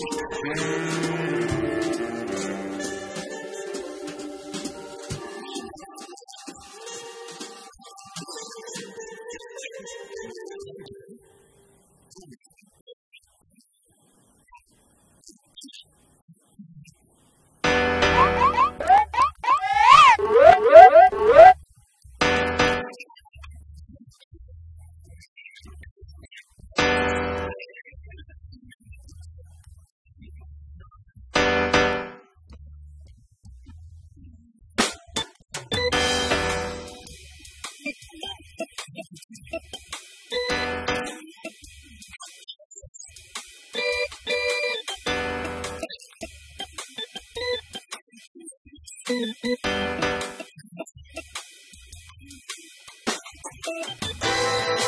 Yeah. Thank you.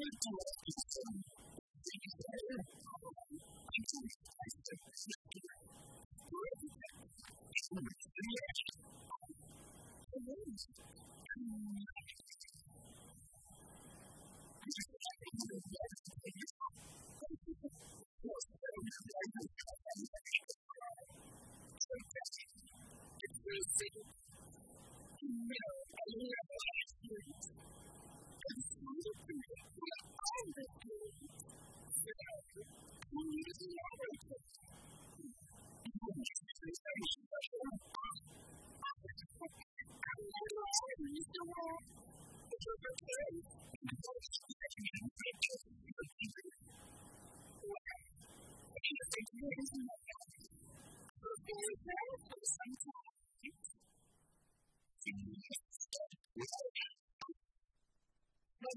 me do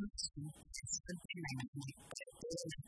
Thank you.